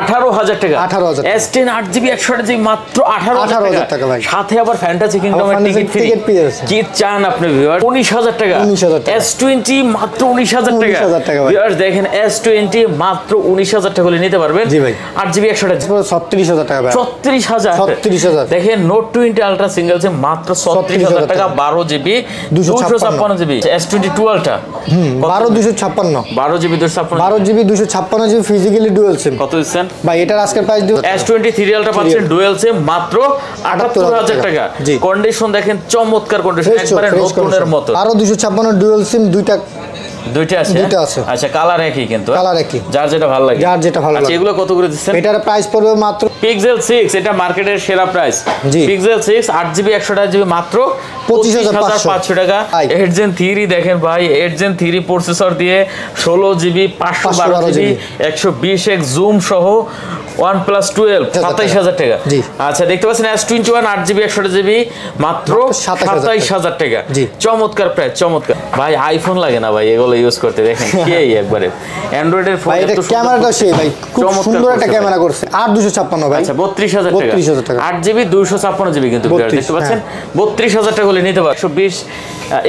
আঠারো হাজার টাকা। 18,000 টাকা। এস টেন আট জিবি একশো আট জিবি মাত্র আঠারো হাজার টাকা। টাকা ভাই। সাথে আবার ফ্যান্টাসি কিংডমের টিকিট ফ্রি ticket পেয়ে যাচ্ছে। কি চান আপনি ভিউয়ার উনিশ হাজার টাকা। 19,000 টাকা। এস টোয়েন্টি মাত্র উনিশ হাজার টাকা। 19,000 টাকা ভাই। ভিউয়ার দেখেন এস টোয়েন্টি মাত্র উনিশ হাজার টাকা হলে নিতে পারবেন। জি ভাই। আট জিবি একশো আট ছত্রিশ হাজার টাকা ভাই। ছত্রিশ হাজার। দেখেন note twenty ultra single SIM মাত্র ছত্রিশ হাজার টাকা টাকা। বারো জিবি দুশো ছাপ্পান্ন। জিবি এস টোয়েন্টি টুয়েলভটা বারো দুশো ছাপ্পান্ন। বারো জিবি দুশো ছাপ্পান্ন। বারো জিবি দুশো ছাপ্পান্ন জিবি ফিজিক্যালি ডুয়েল সিম কত দিচ্ছেন ভাই এটার আজকের প্রাইস দিব এস টোয়েন্টি সিরিয়ালটা পাচ্ছেন ডুয়েল সিম মাত্র আটাত্তর হাজার টাকা। জি। কন্ডিশন দেখেন চমৎকার কন্ডিশন একবারে নতুনের মতো। দুশো ছাপ্পান্ন ডুয়েল সিম দুইটা দুইটা আছে দুইটা আছে। আচ্ছা কালার একই কিন্তু কালার একই। যার যেটা ভালো লাগে। যার যেটা ভালো আচ্ছা লাগে। এগুলো কত করে দিচ্ছেন? এটার প্রাইস পড়বে মাত্র পিক্সেল সিক্স এটা মার্কেটের সেরা প্রাইস জি। পিক্সেল সিক্স আট জিবি একশো জিবি মাত্র 25,500 টাকা। ভাই। এইট জেন থ্রি দেখেন ভাই এইট জেন থ্রি প্রসেসর দিয়ে ষোলো জিবি পাঁচশো বারো জিবি একশো বিশ জুম সহ ওয়ান প্লাস টুয়েলভ সাতাইশ হাজার টাকা। আচ্ছা দেখতে পাচ্ছেন এস টোয়েন্টি ওয়ান আট জিবি একশো জিবি মাত্র মাত্র 27,000 সাতাইশ হাজার টাকা। চমৎকার প্রায় চমৎকার। ভাই আইফোন লাগে না ভাই এগুলো ইউজ করতে দেখেন কে একবারে? অ্যান্ড্রয়েডের ফোন এটা ক্যামেরাটা সেই ভাই খুব সুন্দর একটা ক্যামেরা করছে। আট দুশো ছাপ্পান্ন ভাই। আচ্ছা বত্রিশ হাজার টাকা। 32,000 টাকা। আট জিবি দুইশো ছাপ্পান্ন জিবি কিন্তু 32 দেখতে পাচ্ছেন? বত্রিশ হাজার টাকা হলে নিতে পারো একশো বিশ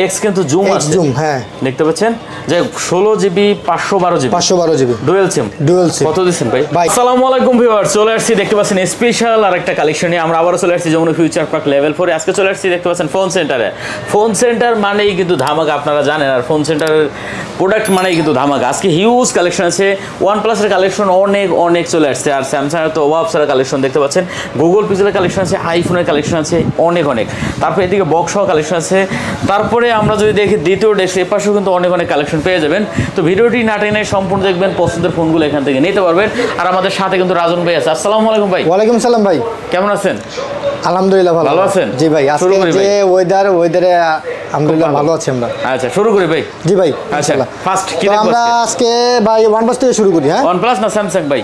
এক্স কিন্তু জুম আছে। zoom, হ্যাঁ। দেখতে পাচ্ছেন? যে ষোলো জিবি পাঁচশো বারো জিবি। পাঁচশো বারো GB. Dual SIM Dual SIM। কত দিচ্ছেন ভাই। আসসালামু আলাইকুম ভিউয়ার চলে আসছি দেখতে পাচ্ছেন স্পেশাল আর একটা কালেকশন নিয়ে। আমরা আবারও চলে আসছি যমুনা ফিউচার পার্ক লেভেল ফোরে আজকে চলে আসছি দেখতে পাচ্ছেন ফোন সেন্টারে ফোন সেন্টার মানেই কিন্তু ধামাকা আপনারা জানেন। আর ফোন সেন্টারের প্রোডাক্ট মানেই কিন্তু ধামাকা। আজকে হিউজ কালেকশন আছে। ওয়ান প্লাসের কালেকশন অনেক অনেক চলে আসছে। আর স্যামসাংয়ের তো ওয়াব সারা কালেকশন দেখতে পাচ্ছেন। গুগল পিক্সেলের কালেকশন আছে আইফোনের কালেকশন আছে অনেক অনেক। তারপরে এদিকে বক্স সহ কালেকশন আছে। তারপরে আমরা যদি দেখি দ্বিতীয় ডেস্ক এ পাশেও কিন্তু অনেক অনেক কালেকশন পেয়ে যাবেন। তো ভিডিওটি না টেনে সম্পূর্ণ দেখবেন পছন্দের ফোনগুলো এখান থেকে নিতে পারবেন। আর আমাদের সাথে কিন্তু রাজন ভাই আছে। আসসালামু আলাইকুম ভাই। ওয়ালাইকুম সালাম ভাই। কেমন আছেন? আলহামদুলিল্লাহ ভালো। আছেন? জি ভাই আজকে যে। ওয়েদার ওয়েদারে আলহামদুলিল্লাহ ভালো। আছি আমরা। আচ্ছা শুরু করি ভাই। জি ভাই আচ্ছা ফার্স্ট কি আমরা আজকে? ভাই ওয়ান থেকে শুরু করি হ্যাঁ? OnePlus না স্যামসাং ভাই?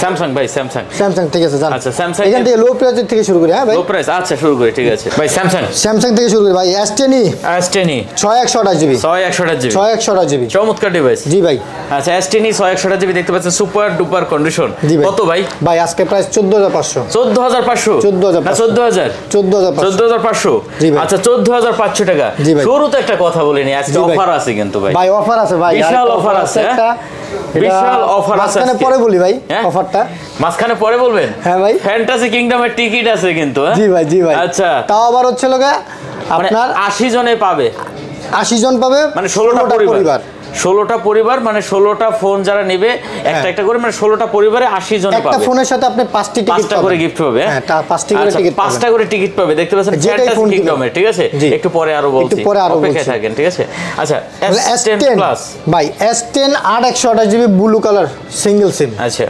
স্যামসাং ভাই স্যামসাং স্যামসাং ঠিক আছে জান আচ্ছা, Samsung এখান থেকে লো প্রাইসের থেকে শুরু করি হ্যাঁ ভাই? লো প্রাইস আচ্ছা শুরু করি ঠিক আছে। ভাই স্যামসাং স্যামসাং থেকে শুরু করি ভাই এস টেনই এস টেনই ছয় একশো আঠাশ জিবি। ছয় একশো জিবি। ছয় একশো আঠাশ জিবি। চমৎকার ডিভাইস জি ভাই। আচ্ছা এস টেনই ছয় একশো জিবি দেখতে পাচ্ছেন সুপার ডুপার কন্ডিশন কত ভাই? ভাই আজকে প্রাইস চোদ্দ হাজার পাঁচশো। চোদ্দ হাজার পাঁচশো? 14,500 না চোদ্দ হাজার। চোদ্দ হাজার চোদ্দ পাঁচশো হাজার পাঁচশো। জি আচ্ছা চোদ্দ হাজার পাঁচশো টাকা। জি ভাই। শুরুতে একটা কথা বলিনি আজকে অফার আছে কিন্তু ভাই। ভাই অফার আছে ভাই। বিশাল অফার আছে, একটা হ্যাঁ? বিশাল অফার আছে মাঝখানে পরে বলি ভাই হ্যাঁ? অফারটা মাঝখানে পরে বলবেন? হ্যাঁ ভাই। ফ্যান্টাসি কিংডমের টিকিট আছে কিন্তু হ্যাঁ? জি ভাই জি ভাই। আচ্ছা। তাও আবার হচ্ছে লোকে মানে আপনার আশি জনে পাবে। আশি জন পাবে মানে ষোলোটা পরিবার। ষোলোটা পরিবার মানে ষোলোটা ফোন যারা নেবে একটা একটা করে মানে ষোলোটা পরিবারে আশি জন হ্যাঁ। একটা ফোনের সাথে আপনি পাঁচটি পাঁচটা করে গিফট পাবে হ্যাঁ? পাঁচটি করে আচ্ছা, পাঁচটা করে টিকিট পাবে। দেখতে পাচ্ছেন ঠিক আছে? একটু পরে আরও বলছি। পরে আরও অপেক্ষায় থাকেন ঠিক আছে? আচ্ছা এস টেন প্লাস ভাই এস টেন আট একশো আঠাশ GB blue colour single SIM আচ্ছা।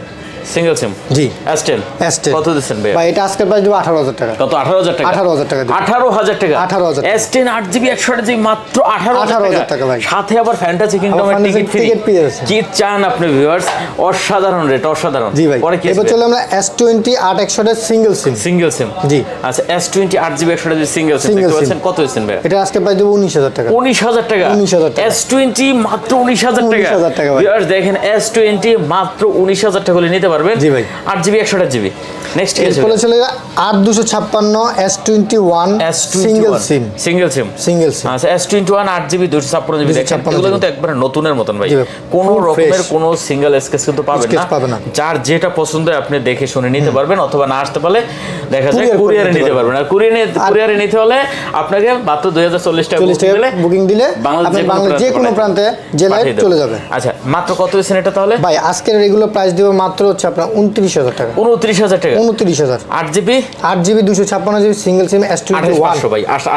সিঙ্গেল সিম জি। S10 S10 কত দিচ্ছেন ভাই ভাই এটা আজকের প্রাইস দেবো আঠারো হাজার টাকা। কত আঠারো হাজার টাকা? 18,000 টাকা দিবেন। আঠারো হাজার টাকা? 18,000 টাকা। এস টেন আট জিবি একশো জিবি মাত্র 18,000 টাকা। ভাই। সাথে আবার ফ্যান্টাসি কিংডমের টিকিট ফ্রি ticket পেয়ে যাচ্ছে। কি চান আপনি ভিউয়ার্স অসাধারণ রেট অসাধারণ। জি ভাই। পরে কি এবার চলে আমরা এস টোয়েন্টি আট একশো সিঙ্গেল সিম সিঙ্গেল সিম জি। আচ্ছা এস টোয়েন্টি আট জিবি একশো জিবি সিঙ্গেল সিম দেখতে পাচ্ছেন কত হয়েছেন ভাই এটা আজকে প্রাইস দেবো উনিশ হাজার টাকা। উনিশ হাজার টাকা? 19,000 টাকা। এস টোয়েন্টি মাত্র উনিশ হাজার টাকা। 19,000 টাকা। Viewers দেখেন এস টোয়েন্টি মাত্র উনিশ হাজার টাকা হলে নিতে পারবেন জি ভাই। আট জিবি একশো জিবি নেক্সট এরপরে চলে আট দুশো ছাপ্পান্ন S twenty one single SIM single SIM single SIM আচ্ছা এস টোয়েন্টি ওয়ান আট জিবি দুশো ছাপ্পান্ন জিবি এগুলো কিন্তু একবারে নতুনের মতন ভাই। কোনো রকমের কোনো সিঙ্গেল স্কেচ কিন্তু পাবেন না। যার যেটা পছন্দ আপনি দেখে শুনে নিতে পারবেন অথবা না আসতে পারলে দেখা যায় কুরিয়ারে নিতে নিতে পারবেন। আর কুরিয়ারে কুরিয়ারে নিতে হলে আপনাকে মাত্র দুই হাজার চল্লিশ টাকা বুকিং দিলে বাংলাদেশ যে কোনো প্রান্তে জেলায় চলে যাবে। আচ্ছা মাত্র কত হয়েছেন এটা তাহলে? ভাই আজকের রেগুলার প্রাইস দেবো মাত্র হচ্ছে আপনার উনত্রিশ হাজার টাকা। উনত্রিশ হাজার টাকা। উনত্রিশ হাজার। আট জিবি? আট জিবি দুশো ছাপ্পান্ন GB single SIM S twenty one পাঁচশো ভাই পাঁচশো।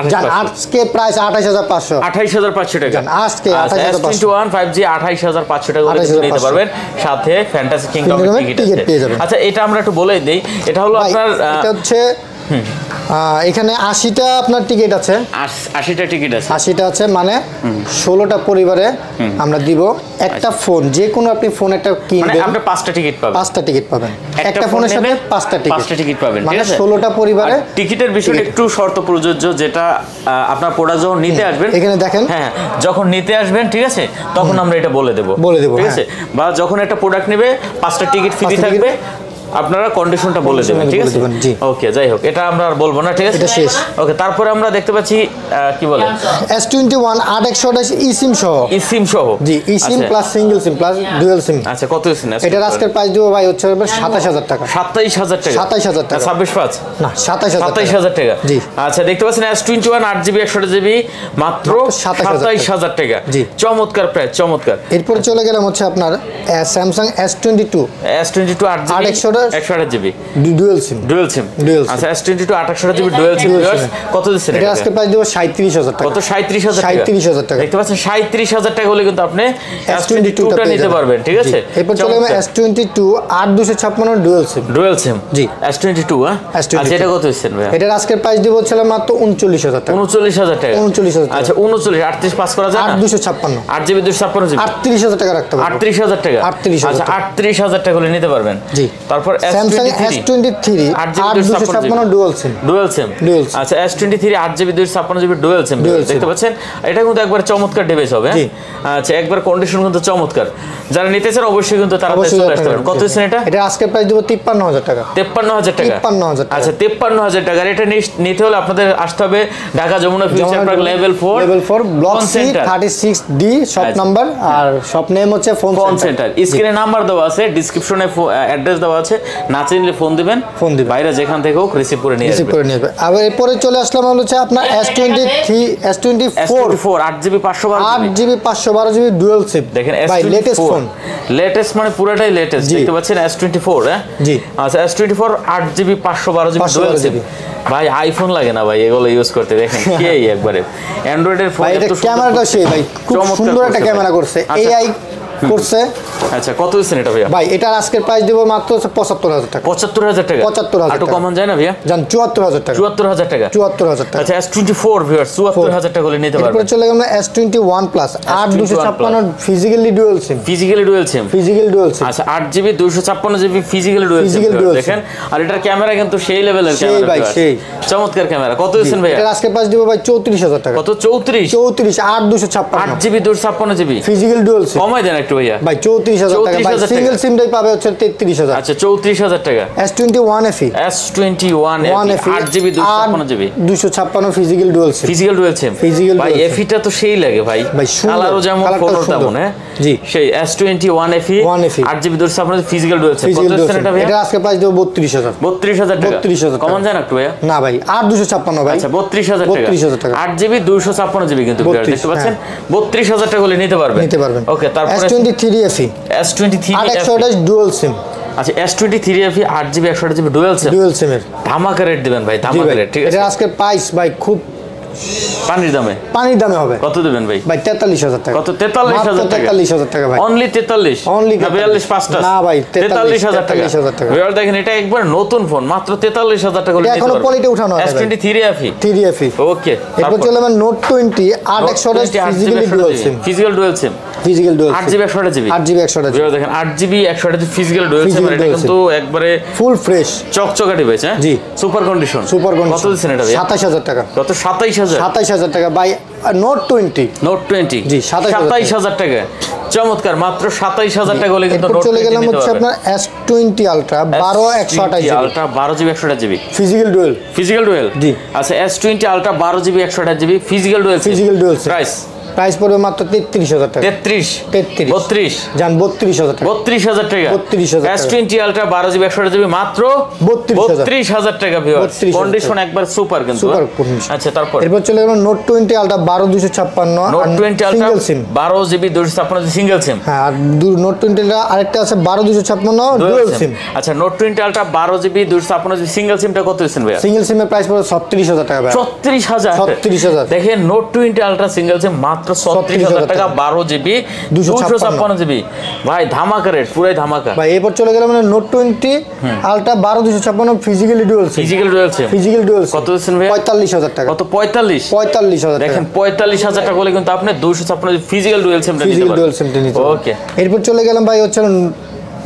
আজকে প্রাইস আঠাশ হাজার পাঁচশো। আঠাইশ হাজার পাঁচশো টাকা। আজকে আচ্ছা, 28,500 S21 5G 28,500 টাকা করে 28,500 নিতে পারবেন। সাথে ফ্যান্টাসি কিংডম টিকিট পেয়ে যাবেন। আচ্ছা এটা আমরা একটু বলে দিই। এটা হলো আপনার এটা হচ্ছে আহ, এখানে আশিটা আপনার টিকিট আছে। আশিটা টিকিট আছে। আশিটা আছে মানে ষোলোটা পরিবারে আমরা দিব একটা ফোন যে কোনো আপনি ফোন একটা মানে কিনবেন আপনি পাঁচটা টিকিট পাবেন। পাঁচটা টিকিট পাবেন। একটা ফোনের সাথে পাঁচটা টিকিট পাঁচটা টিকিট পাবেন মানে ষোলোটা পরিবারে টিকিটের বিষয়টা একটু শর্ত প্রযোজ্য যেটা আপনার প্রোডাক্ট যখন নিতে আসবেন এখানে দেখেন। হ্যাঁ যখন নিতে আসবেন ঠিক আছে তখন আমরা এটা বলে দেবো। বলে দেবো, ঠিক হ্যাঁ। আছে? বা যখন একটা প্রোডাক্ট নেবে পাঁচটা টিকিট ফ্রি থাকবে আপনারা কন্ডিশনটা বলে দেবেন ঠিক আছে? ওকে যাই হোক এটা আমরা আর বলব না ঠিক আছে? এটা শেষ। ওকে তারপরে আমরা দেখতে পাচ্ছি কি বলে? S21 8128 eSIM সহ। eSIM সহ। জি eSIM plus single SIM plus dual SIM আচ্ছা কত সিম আছে? এটা আজকের প্রাইস দিব ভাই হচ্ছে 27000 টাকা। 27000 টাকা? 27000 টাকা। 26 পাঁচ? না 27000 27000 টাকা। জি। আচ্ছা দেখতে পাচ্ছেন S21 8GB 128GB মাত্র 27000 টাকা। জি। চমৎকার প্রাইস চমৎকার। এরপর চলে গেলাম হচ্ছে আপনার Samsung S22 S22 8GB একশো আঠাশ। GB dual SIM dual SIM আচ্ছা এস টোয়েন্টি টু আট জিবি ডুয়েল সিম কত দিচ্ছেন এটা এটা? আজকে প্রাইস দিব সাঁত্রিশ হাজার টাকা। কত? সাঁত্রিশ হাজার টাকা। 37,000 টাকা। দেখতে পাচ্ছেন সাঁত্রিশ হাজার টাকা হলে কিন্তু আপনি এস টোয়েন্টি টুটা নিতে পারবেন ঠিক আছে? এরপর চলে গেলাম এস টোয়েন্টি টু আট দুশো ছাপ্পান্ন ডুয়েল সিম ডুয়েল সিম জি। এস টোয়েন্টি টু হ্যাঁ S22 আচ্ছা এটা কত দিচ্ছেন ভাইয়া? এটার আজকের প্রাইস দিব হচ্ছে মাত্র উনচল্লিশ হাজার টাকা। উনচল্লিশ হাজার টাকা। 39,000 টাকা। আচ্ছা উনচল্লিশ আটত্রিশ পাস করা যায় আট দুশো ছাপ্পান্ন। আট জিবি দুশো ছাপ্পান্ন জিবি আটত্রিশ হাজার টাকা রাখতে আটত্রিশ হাজার টাকা। 38,000 আচ্ছা আটত্রিশ হাজার টাকা হলে নিতে পারবেন। জি। তারপর ডুয়েল সিম ডুয়েল সিম আচ্ছা ডুয়েল সিম দেখতে পাচ্ছেন? এটা কিন্তু একবার চমৎকার ডিভাইস হবে হ্যাঁ? আচ্ছা একবার কন্ডিশন কিন্তু চমৎকার। যারা নিতে চান অবশ্যই কিন্তু তারা অবশ্যই চলে আসতে পারেন কত দিচ্ছেন এটা? এটা আজকের প্রাইস দিব তিপ্পান্ন হাজার টাকা। টাকা। 53,000 আচ্ছা টাকা। এটা নিতে হলে আপনাদের আসতে হবে Dhaka Jamuna future park level block C shop আচ্ছা। নাম্বার আর শপ নেম হচ্ছে ফোন সেন্টার স্ক্রিনে নাম্বার দেওয়া আছে ডিসক্রিপশনে অ্যাড্রেস দেওয়া আছে। না চিনলে ফোন দিবেন। ফোন দিবেন। বাইরে যেখান থেকে হোক রিসিভ করে নিয়ে রিসিভ করে নেবে আবার এরপরে চলে আসলাম হচ্ছে আপনার S twenty three S twenty four four আট জিবি পাঁচশো বারো আট জিবি পাঁচশো বারো জিবি ডুয়েল সিম দেখেন লেটেস্ট ফোন লেটেস্ট মানে পুরোটাই লেটেস্ট দেখতে পাচ্ছেন এস টোয়েন্টি ফোর হ্যাঁ? জি। আচ্ছা এস টোয়েন্টি ফোর আট জিবি পাঁচশো বারো জিবি 512 ডুয়েল সিম ভাই আইফোন লাগে না ভাই এগুলো ইউজ করতে। দেখেন কে একবারে? অ্যান্ড্রয়েডের ফোন ক্যামেরাটা সেই ভাই? খুব সুন্দর একটা ক্যামেরা করছে। আচ্ছা। এআই করছে। আচ্ছা কত দিচ্ছেন এটা ভাইয়া? ভাই এটার আজকের প্রাইস দেবো মাত্র পঁচাত্তর হাজার টাকা। পঁচাত্তর হাজার টাকা? 75,000 একটু কমন যায় না ভাইয়া? জান চুয়াত্তর হাজার টাকা। চুয়াত্তর হাজার টাকা? চুয়াত্তর হাজার টাকা। আচ্ছা এস টোয়েন্টি ফোর ভিউয়ার চুয়াত্তর হাজার টাকা হলে নিতে এরপরে পারবেন। চলে গেলাম এস টোয়েন্টি ওয়ান প্লাস আট দুশো ছাপ্পান্ন physically dual SIM physically dual SIM physical dual SIM আচ্ছা আট জিবি দুশো ছাপ্পান্ন জিবি ফিজিক্যাল ডুয়েল SIM। দেখেন। আর এটার ক্যামেরা কিন্তু সেই লেভেলের ক্যামেরা সেই ভাই, সেই। চমৎকার ক্যামেরা। কত দিচ্ছেন ভাই এটার আজকের প্রাইস দিব ভাই চৌত্রিশ হাজার টাকা। কত? চৌত্রিশ? চৌত্রিশ আট দুশো আট ছাপ্পান্ন জিবি দুশো ছাপ্পান্ন জিবি? ফিজিক্যাল ডুয়েল সিম কমাই দেন একটু ভাইয়া। ভাই চৌত্রিশ হাজার টাকা। ভাই সিঙ্গেল টাকা। সিমটাই পাবে হচ্ছে তেত্রিশ হাজার। আচ্ছা চৌত্রিশ হাজার টাকা। S twenty one FE S twenty one one FE আট জিবি দুশো ছাপ্পান্ন জিবি। দুশো ছাপ্পান্ন physical dual SIM physical dual SIM Physical ভাই SIM। এফিটা তো সেই লাগে ভাই। ভাই। কালারও যেমন ফোনও তেমন হ্যাঁ? জি। সেই এস টোয়েন্টি ওয়ান এফি 1FE আট জিবি দুশো ছাপ্পান্ন ফিজিক্যাল ডুয়েল সিম কত ফিজিক্যাল সিম এটা ভাইয়া? এটা আজকে প্রাইস দেবো বত্রিশ হাজার বত্রিশ হাজার টাকা। 32,000 টাকা। কমন যায় না একটু ভাইয়া। না ভাই আট দুশো ছাপ্পান্ন ভাই। আচ্ছা বত্রিশ হাজার টাকা। 32,000 টাকা। আট জিবি দুইশো ছাপ্পান্ন জিবি কিন্তু দেখতে পাচ্ছেন? বত্রিশ হাজার টাকা হলে নিতে পারবেন। নিতে পারবেন। Okay S twenty three FE S twenty three একশো আঠাশ ডুয়েল সিম আচ্ছা এস টোয়েন্টি থ্রি এফি আট জিবি একশো আট জিবি ডুয়েল সিম ডুয়েল সিমের ধামাকা রেট দিবেন ভাই ধামাকা রেট ঠিক আছে? এটা আজকে প্রাইস ভাই খুব পানির দামে? পানির দামে হবে। কত দিবেন ভাই? ভাই তেতাল্লিশ হাজার টাকা। কত? তেতাল্লিশ হাজার টাকা। তেতাল্লিশ হাজার টাকা ভাই। অনলি তেতাল্লিশ? Only না 43 বিয়াল্লিশ পাঁচটা? না ভাই, 43 তেতাল্লিশ হাজার টাকা। 43,000 টাকা। বিয়ার দেখেন এটা একবার নতুন ফোন মাত্র তেতাল্লিশ হাজার টাকা এটা এখনও পলিটে উঠানো হয় এস ভাই। Twenty three FE three FE okay এরপর চলে নোট টোয়েন্টি আট একশো আঠাশ physically dual SIM physical dual SIM physical dual আট জিবি একশো আট জিবি। আট জিবি একশো আঠাশ দেখেন আট জিবি একশো আট ফিজিক্যাল ডুয়েল সিম এটা কিন্তু একবারে ফুল ফ্রেশ চকচকা ডিভাইস হ্যাঁ? জি। সুপার কন্ডিশন সুপার কত দিচ্ছেন এটা ভাইয়া? সাতাশ হাজার টাকা। কত? সাতাইশ হাজার। সাতাশ হাজার টাকা by note twenty note twenty জি, 27,000 সাতাইশ হাজার টাকা। চমৎকার মাত্র সাতাইশ হাজার টাকা হলে কিন্তু নোট চলে গেলাম হচ্ছে আপনার এস টোয়েন্টি আলট্রা বারো একশো আঠাশ আলট্রা বারো জিবি একশো আঠাশ GB. Physical dual physical dual জি। আচ্ছা এস টোয়েন্টি আলট্রা বারো জিবি একশো আঠাশ GB physical dual physical dual. Price price পড়বে মাত্র তেত্রিশ হাজার টাকা। তেত্রিশ? তেত্রিশ। বত্রিশ? যান বত্রিশ হাজার টাকা। বত্রিশ হাজার টাকা। 32,000 টাকা। এস টোয়েন্টি আলট্রা বারো জিবি একশো আঠাশ জিবি মাত্র 32,000 বত্রিশ হাজার টাকা ভিউয়ার্স 32,000 কন্ডিশন একবার সুপার কিন্তু Super হ্যাঁ? আচ্ছা তারপর। এরপর চলে গেলাম নোট টোয়েন্টি আলট্রা বারো দুশো ছাপ্পান্ন note twenty ultra single SIM বারো জিবি দুশো ছাপ্পান্ন সিঙ্গেল সিম হ্যাঁ আর নোট টোয়েন্টি আরেকটা আছে বারো দুশো ছাপ্পান্ন ডুয়েল সিম আচ্ছা নোট টোয়েন্টি আলট্রা বারো জিবি দুশো ছাপ্পান্ন জিবি সিঙ্গেল সিমটা কত দিচ্ছেন ভাইয়া? সিঙ্গেল সিমের প্রাইস পড়বে ছত্রিশ হাজার টাকা ভাই। ছত্রিশ হাজার। 36,000 দেখেন note twenty ultra single SIM মাত্র ছত্রিশ হাজার টাকা বারো জিবি দুশো ছাপ্পান্ন। জিবি। ভাই ধামাকা রেট পুরাই ধামাকা। ভাই এরপর চলে মানে নোট টোয়েন্টি আলটা বারো দুশো ছাপ্পান্ন physically dual physical dual physical dual কত দিচ্ছেন ভাই পঁয়তাল্লিশ হাজার টাকা। কত? পঁয়তাল্লিশ। পঁয়তাল্লিশ হাজার দেখেন পঁয়তাল্লিশ হাজার টাকা হলে কিন্তু আপনি দুশো ছাপ্পান্ন ফিজিক্যাল ডুয়েল সিমটা ফিজিক্যাল ডুয়েল সিমটা নিতে ওকে এরপর চলে গেলাম ভাই হচ্ছে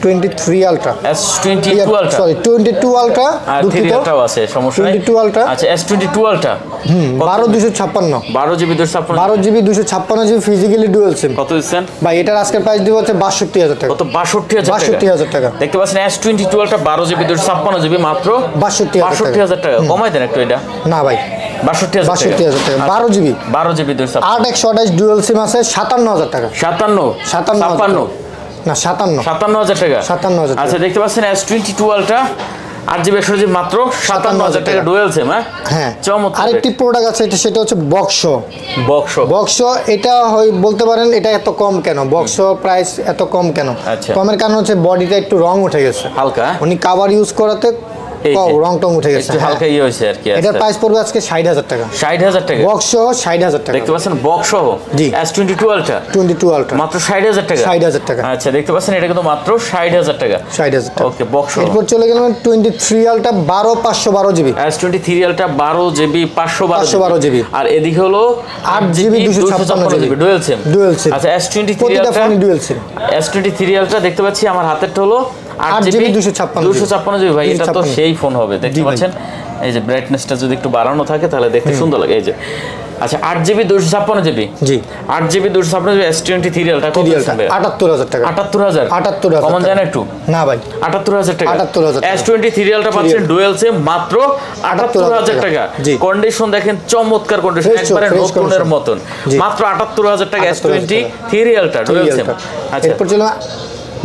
twenty three ultra S twenty two ultra sorry twenty two ultra আর থ্রি আছে সমস্যা নাই। 22 Ultra। আচ্ছা এস টোয়েন্টি টু আলট্রা বারো দুশো ছাপ্পান্ন। বারো জিবি দুশো ছাপ্পান্ন বারো জিবি। দুশো ছাপ্পান্ন জিবি ফিজিক্যালি ডুয়েল সিম কত দিচ্ছেন? ভাই এটার আজকের প্রাইস দিব হচ্ছে বাষট্টি হাজার টাকা। কত? বাষট্টি হাজার বাষট্টি হাজার টাকা। দেখতে পাচ্ছেন এস টোয়েন্টি টুয়েলভটা বারো জিবি দুশো ছাপ্পান্ন জিবি মাত্র। 62,000 বাষট্টি হাজার টাকা। কমাই দেন একটু এটা। না ভাই। বাষট্টি হাজার বাষট্টি হাজার টাকা। বারো জিবি। বারো জিবি দুশো ছাপ্পান্ন। আট একশো আঠাশ ডুয়েল সিম আছে সাতান্ন হাজার টাকা। সাতান্ন। সাতান্ন হাজার ছাপ্পান্ন। টাকা। না সাতান্ন। সাতান্ন হাজার টাকা। 57,000 টাকা। আচ্ছা দেখতে পাচ্ছেন জিবি একশো জিবি মাত্র সাতান্ন হাজার টাকা। ডুয়েল সিম হ্যাঁ? হ্যাঁ। চমৎকার। আরেকটি প্রোডাক্ট আছে এটা সেটা হচ্ছে বক্স বক্স বক্স এটা বলতে পারেন এটা এত কম কেন? বক্স প্রাইস এত কম কেন? আচ্ছা। কমের কারণ হচ্ছে বডিটা একটু রং উঠে গেছে। হালকা। উনি কাভার ইউজ করাতে। রং টং উঠে গেছে হালকা ইয়ে হয়েছে আর কি এটার প্রাইস পড়বে আজকে ষাট হাজার টাকা। ষাট হাজার টাকা? বক্স সহ ষাট হাজার টাকা। দেখতে পাচ্ছেন বক্স সহ জি। এস টোয়েন্টি টুয়েলভটা টোয়েন্টি টু আলট্রা মাত্র ষাট হাজার টাকা? 60,000 টাকা। আচ্ছা দেখতে পাচ্ছেন এটা কিন্তু মাত্র ষাট হাজার টাকা। ষাট হাজার টাকা। ওকে বক্স এরপর চলে গেলাম টোয়েন্টি থ্রি আলটা বারো পাঁচশো বারো জিবি। এস টোয়েন্টি থ্রি বারো জিবি 512 GB আর এদিকে হলো আট জিবি দুশো ছাপ্পান্ন জিবি। সিম। Dual SIM. আচ্ছা এস টোয়েন্টি থ্রি প্রতিটা ফোনই ডুয়েল সিম। দেখতে পাচ্ছি আমার হাতেরটা হলো আট আট জিবি GB 256 জিবি। ভাই এটা তো সেই ফোন হবে। দেখতে পাচ্ছেন? এই যে ব্রাইটনেসটা যদি একটু বাড়ানো থাকে তাহলে দেখতে সুন্দর লাগে। এই যে আচ্ছা আট জিবি দুশো ছাপ্পান্ন জিবি? জি। আট জিবি দুশো ছাপ্পান্ন জিবি এস টোয়েন্টি থ্রি এলটা কত রিয়েলটা দিচ্ছেন আটাত্তর হাজার আটাত্তর হাজার? কমন টাকা। একটু? না ভাই। আটাত্তর হাজার টাকা। 78,000 টাকা। এস টোয়েন্টি থ্রি এলটা পাচ্ছেন ডুয়েল সিম মাত্র আটাত্তর হাজার টাকা। কন্ডিশন দেখেন চমৎকার কন্ডিশন একবারে নতুনের মতন। মাত্র আটাত্তর হাজার টাকা এস টোয়েন্টি থ্রি এলটা ডুয়েল সিম আচ্ছা। এরপর চলে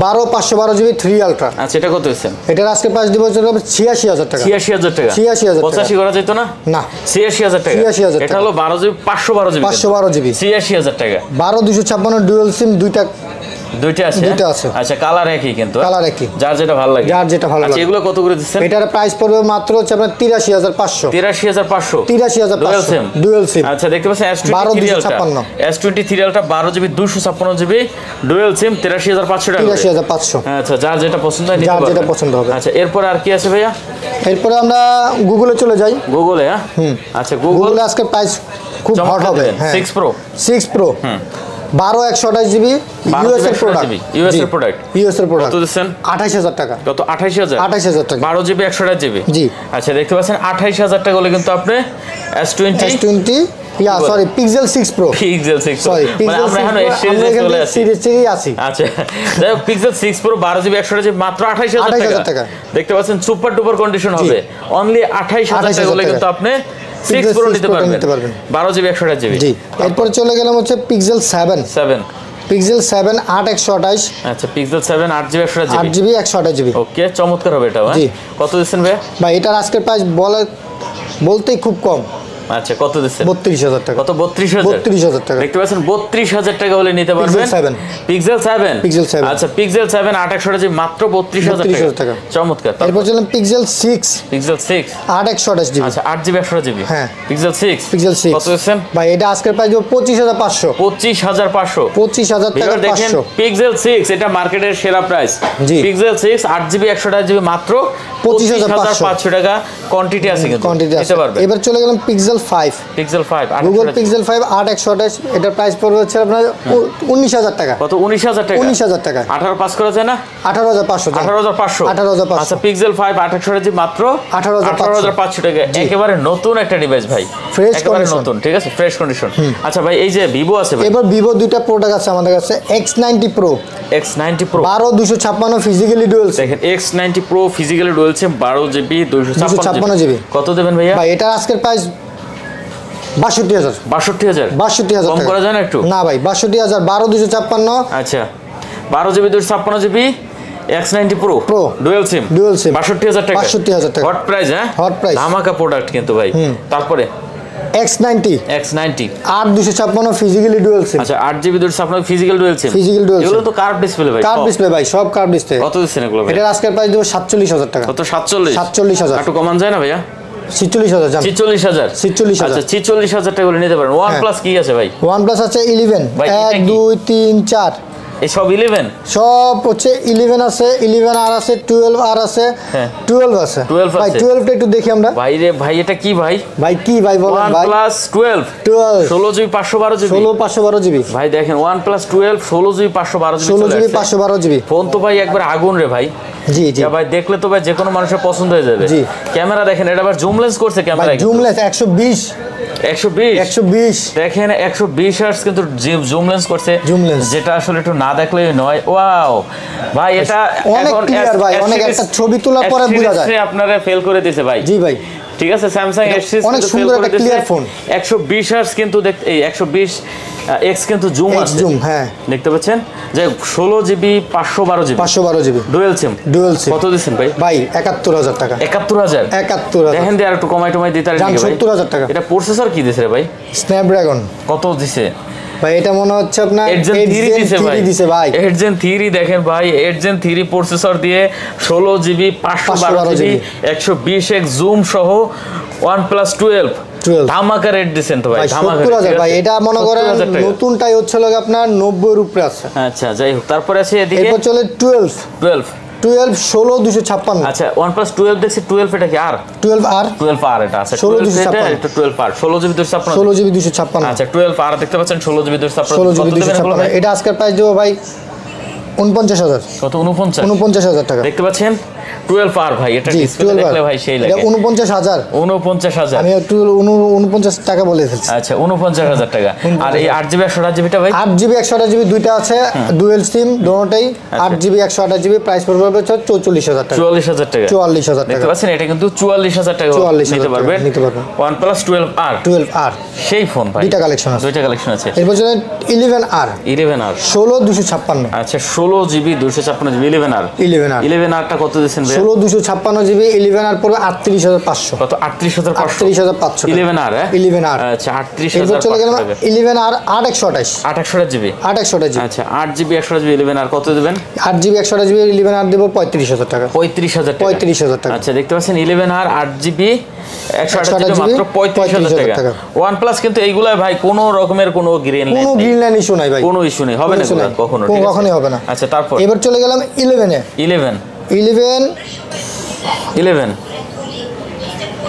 বারো পাঁচশো বারো জিবি থ্রি আলট্রা সেটা এটা কত হয়েছে? এটার আজকে পাঁচ দিব ছিয়াশি হাজার টাকা। ছিয়াশি হাজার টাকা? ছিয়াশি হাজার পঁচাশি করা যেত না? না। ছিয়াশি হাজার টাকা? 86,000 এটা টাকা। হলো বারো জিবি পাঁচশো বারো জিবি। পাঁচশো বারো জিবি। ছিয়াশি হাজার টাকা। বারো দুশো ছাপ্পান্ন ডুয়েল সিম দুইটা দুইটা আছে দুইটা? আছে। আচ্ছা কালার একই কিন্তু? কালার একই। যার যেটা ভালো লাগে। যার ভালো আচ্ছা এগুলো কত করে দিচ্ছেন? এটার প্রাইস পড়বে মাত্র হচ্ছে আপনার ডুয়েল সিম ডুয়েল সিম আচ্ছা দেখতে পাচ্ছেন জিবি জিবি ডুয়েল সিম টাকা আচ্ছা যার পছন্দ হয় নিতে যার যেটা পছন্দ হবে। আচ্ছা এরপর আর কি আছে ভাইয়া? এরপরে আমরা গুগলে চলে যাই। গুগলে হ্যাঁ? আচ্ছা গুগল আজকে প্রাইস খুব হট হবে। প্রো সিক্স প্রো বারো একশো আঠাশ জিবি 12 ইউএস এর প্রোডাক্ট GB, এর product। ইউএস এর প্রোডাক্ট কত দিচ্ছেন? আঠাশ হাজার টাকা। কত? হাজার? আঠাশ হাজার টাকা। বারো জিবি একশো আঠাশ জিবি? জি। আচ্ছা দেখতে পাচ্ছেন আঠাইশ হাজার টাকা হলে কিন্তু আপনি S twenty S twenty yeah sorry pixel six pro pixel six sorry মানে আমরা এখন সিরিজে চলে আসি। সিরিজ আছি। আচ্ছা যাই হোক পিক্সেল সিক্স প্রো বারো জিবি একশো জিবি মাত্র আঠাইশ হাজার 28,000 টাকা। দেখতে পাচ্ছেন সুপার ডুপার কন্ডিশন হবে। অনলি আঠাইশ হাজার 28,000 টাকা হলে কিন্তু আপনি সিক্স প্রো নিতে পারবেন। বারো জিবি একশো আঠাশ জিবি জি। এরপরে চলে গেলাম হচ্ছে pixel seven seven pixel seven আট একশো আঠাশ। আচ্ছা পিক্সেল সেভেন আট জিবি একশো আট জিবি জিবি একশো আঠাশ জিবি ওকে চমৎকার হবে এটা হ্যাঁ? কত দিচ্ছেন ভাই ভাই এটার আজকের প্রাইস বলে বলতেই খুব কম। আচ্ছা কত দিচ্ছেন? বত্রিশ হাজার টাকা। কত? বত্রিশ হাজার? বত্রিশ হাজার টাকা। দেখতে পাচ্ছেন বত্রিশ হাজার টাকা হলে নিতে পারবেন। 7 পিক্সেল সেভেন Pixel 7 আচ্ছা পিক্সেল সেভেন আট একশো জিবি মাত্র 32,000 টাকা। চমৎকার। এরপর চললাম পিক্সেল সিক্স পিক্সেল সিক্স আট একশো আঠাশ জিবি। আচ্ছা আট জিবি একশো জিবি? হ্যাঁ। পিক্সেল সিক্স পিক্সেল সিক্স কত দিচ্ছেন? ভাই এটা আজকের প্রাইস দেবো পঁচিশ হাজার পাঁচশো। পঁচিশ হাজার পাঁচশো। পঁচিশ হাজার টাকা এবার দেখেন পিক্সেল সিক্স এটা মার্কেটের সেরা প্রাইস। পিক্সেল সিক্স আট জিবি একশো জিবি মাত্র পঁচিশ হাজার 25,500 পাঁচশো টাকা। কোয়ান্টিটি আছে কিন্তু। কোয়ান্টিটি আছে। এবার চলে গেলাম pixel five pixel five Google pixel five আট একশো আঠাশ এটার প্রাইস পড়বে হচ্ছে আপনার উ- উনিশ হাজার টাকা। কত? উনিশ হাজার টাকা? উনিশ হাজার টাকা। আঠারো পাস করা যায় না? আঠারো হাজার পাঁচশো আঠারো হাজার পাঁচশো। 18,500 আচ্ছা পিক্সেল ফাইভ আঠাশশো জি মাত্র? 18,500 আঠারো হাজার পাঁচশো টাকা। একেবারে নতুন একটা ডিভাইস ভাই। একেবারে condition। নতুন ঠিক আছে? ফ্রেশ কন্ডিশন আচ্ছা ভাই এই যে ভিভো আছে ভাই। এবার ভিভো দুইটা প্রোডাক্ট আছে আমাদের কাছে X ninety pro X ninety pro বারো দুশো ছাপ্পান্ন ফিজিক্যালি ডুয়েলস দেখেন এক্স নাইনটি প্রো ফিজিক্যালি রয়েছে বারো জিবি দুইশো 256 ছাপ্পান্ন জিবি কত দেবেন ভাইয়া? ভাই এটা আজকের প্রাইস বাষট্টি হাজার। বাষট্টি হাজার? বাষট্টি হাজার কম করা যায় না একটু? না ভাই বাষট্টি হাজার বারো দুশো ছাপ্পান্ন। আচ্ছা। বারো জিবি দুশো ছাপ্পান্ন GB X ninety pro Pro। Dual SIM Dual SIM। বাষট্টি হাজার টাকা। 62,000 টাকা। হট প্রাইস হ্যাঁ। ধামাকা প্রোডাক্ট কিন্তু ভাই। তারপরে? X ninety. X ninety. আট দুশো ছাপ্পান্ন ফিজিক্যালি ডুয়েল সিম আচ্ছা আট জিবি দুশো ফিজিক্যাল ডুয়েল সিম এগুলো তো কার্ভ ডিসপ্লে ভাই কার্ভ ডিসপ্লে ভাই সব কার্ভ ডিসপ্লে কত দিচ্ছেন এগুলো ভাই? এটার আজকের প্রাইস দেবো সাতচল্লিশ হাজার টাকা। কত সাতচল্লিশ? 47,000 একটু কমান যায় না ভাইয়া? ছিচল্লিশ হাজার ছিচল্লিশ হাজার। 46,000 আচ্ছা ছিচল্লিশ হাজার টাকা করে নিতে পারেন। ওয়ান হ্যাঁ। প্লাস কি আছে ভাই? ওয়ান প্লাস আছে ইলেভেন এক দুই তিন চার। সব 11 সব হচ্ছে 11 আছে 11 আর আছে 12 আর আছে হ্যাঁ। 12 আছে। ভাই 12 টা একটু দেখি আমরা। ভাই রে ভাই এটা কি ভাই? ভাই কি ভাই বলেন ভাই? 12 12 16 জিবি 512 জিবি। 16 512 জিবি। ভাই দেখেন 12 16 GB 512 GB 16 GB 512 GB. Phone তো ভাই একবার আগুন রে ভাই। জি জি। ভাই দেখলে তো ভাই যে কোনো মানুষের পছন্দ হয়ে যাবে। জি। ক্যামেরা দেখেন এটা আবার জুম লেন্স করছে ক্যামেরা জুম লেন্স 120 দেখেন একশো বিশ হার্স কিন্তু জুম লেন্স করছে। জুম লেন্স যেটা আসলে একটু না দেখলেই নয়। ওয়াও ভাই এটা অনেক ভাই, অনেক একটা ছবি তোলার পরে বোঝা যায়। আপনারা ফেল করে দিছে ভাই। জি ভাই। ঠিক আছে স্যামসাং এস সিরিজ অনেক সুন্দর একটা phone। একশো বিশ হার্স কিন্তু দেখতে এই একশো বিশ এক্স কিন্তু জুম আছে zoom, হ্যাঁ। দেখতে পাচ্ছেন? যে ষোলো জিবি পাঁচশো বারো জিবি পাঁচশো বারো GB dual SIM dual SIM কত দিচ্ছেন ভাই? ভাই একাত্তর হাজার টাকা। একাত্তর হাজার? একাত্তর হাজার। দেখেন দিয়ে আর একটু কমাই টমাই দিতে ভাই। 70,000 টাকা। এটা প্রসেসর কি দিছে রে ভাই? স্ন্যাপড্রাগন কত দিছে? ভাই এটা মনে হচ্ছে আপনার এডজেন থ্রি দিছে ভাই। দিছে ভাই। এডজেন থ্রি দেখেন ভাই এডজেন থ্রি প্রসেসর দিয়ে ষোলো জিবি পাঁচশো বারো 512 জিবি একশো বিশ এক জুম সহ ওয়ান প্লাস টুয়েলভ 12 ধামাকা রেট দিচ্ছেন তো ভাই ধামাকা ভাই এটা মনে করেন নতুনটাই হচ্ছে আপনার নব্বইয়ের উপরে আছে। আচ্ছা যাই হোক তারপরে আছে এদিকে? এরপর চলে টুয়েলভ টুয়েলভ টুয়েলভ ষোলো দুশো ছাপ্পান্ন। আচ্ছা OnePlus 12 দেখছি টুয়েলভ এটা কি আর টুয়েলভ আর টুয়েলভ আর এটা আছে 16 টুয়েলভ 256 এটা টুয়েলভ আর ষোলো জিবি দুশো ছাপ্পান্ন ষোলো জিবি দুশো ছাপ্পান্ন। আচ্ছা টুয়েলভ আর দেখতে পাচ্ছেন ষোলো জিবি দুশো ছাপ্পান্ন। ষোলো কত জিবি দুশো দেবেন এগুলো ছাপ্পান্ন। ভাই? এটা আজকের প্রাইস দেবো ভাই উনপঞ্চাশ হাজার। কত উনপঞ্চাশ? উনপঞ্চাশ হাজার টাকা। দেখতে পাচ্ছেন? টুয়েলভ আর ভাই এটা ডিসপ্লে দেখলে ভাই সেই লাগে। উনপঞ্চাশ হাজার। উনপঞ্চাশ হাজার। আমি একটু উনু- উনপঞ্চাশ টাকা বলে ফেলছি। আচ্ছা উনপঞ্চাশ হাজার টাকা। আর এই জিবি ভাই? জিবি জিবি দুইটা আছে dual SIM GB GB price পড়বে হচ্ছে টাকা। টাকা। টাকা দেখতে পাচ্ছেন এটা কিন্তু টাকা নিতে পারবেন নিতে পারবেন। সেই ফোন ভাই। দুইটা কালেকশন দুইটা কালেকশন এরপর ষোলো দুশো ছাপ্পান্ন। আচ্ছা ষোলো জিবি দুশো ছাপ্পান্ন জিবি আরটা কত ভাই? ষোলো দুশো ছাপ্পান্ন জিবি ইলেভেন আর পড়বে আটত্রিশ হাজার পাঁচশো। কত? আটত্রিশ হাজার আটত্রিশ হাজার পাঁচশো ইলেভেন আর 11 আর। আচ্ছা আটত্রিশ হাজার চলে গেলাম ইলেভেন আর আট একশো আঠাশ। আট একশো জিবি? আট একশো জিবি। আচ্ছা আট জিবি একশো জিবি ইলেভেন আর কত দেবেন? আট জিবি একশো আঠাশ জিবি ইলেভেন আর দেবো পঁয়ত্রিশ হাজার টাকা। পঁয়ত্রিশ হাজার পঁয়ত্রিশ হাজার টাকা। আচ্ছা দেখতে পাচ্ছেন ইলেভেন আর আট জিবি একশো আঠাশ 128 মাত্র পঁয়ত্রিশ হাজার টাকা। ওয়ান প্লাস কিন্তু এইগুলাই ভাই কোনো রকমের কোনো গ্রিন কোনো গ্রিন লাইন ইস্যু নাই ভাই। কোনো ইস্যু নেই। হবে না কখনো? কখনোই হবে না। আচ্ছা তারপর? এবার চলে গেলাম ইলেভেনে ইলেভেন ইলেভেন। ইলেভেন।